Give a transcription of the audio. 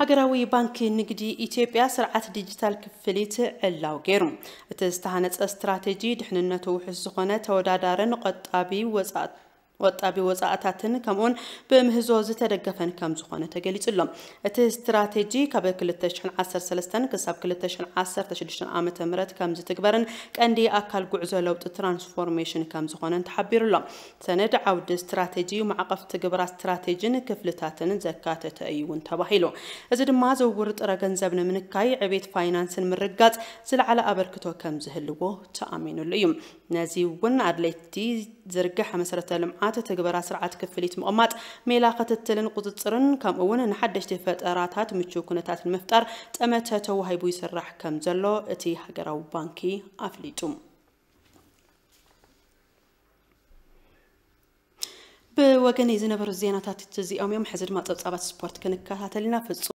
ሃገራዊ ባንኪ ንግዲ ኢትዮጵያ ስርዓት ዲጂታል ክፍሊት ዕላው ገይሩ እቲ ዝተሃነፀ ስትራቴጂ ድሕንነቱ ውሕስ ዝኾነ ተወዳዳርን ቆጣቢ ወፃእ وطابي وزعاتاتن كمون بمهزوز تدقفن كم زخونة تقليت اللهم ات استراتيجي كابل كل تشحن عصر سلستن كساب كل تشحن عصر تشدشن عامة مرات كم زتكبرن كاندي اكل قعزو لوت ترانسفورميشن كم تحبير اللهم سند عود استراتيجي ومعقف تقبر استراتيجين كفلتاتن زكاتة ايون تباهيلو ازد ما زورت رغن زبن من عبيت فاينانسن مرقات سل على ابركتو كم زهلوه تأمينو اليوم نازي ون عدلتي زرقح مسرة لمعات تتجبر سرعة كفليت مؤمات ميلاقة التلن قطط صرن كم أولا نحدش تفتراتات متشوكنتات المفتر تأمتها توهي بوي سرح كم زلو اتي حقراو بانكي أفليتم بوغني زنبر الزيانات تزي أوم يوم حزر ما تبصابات سبورت كنكاتلنا في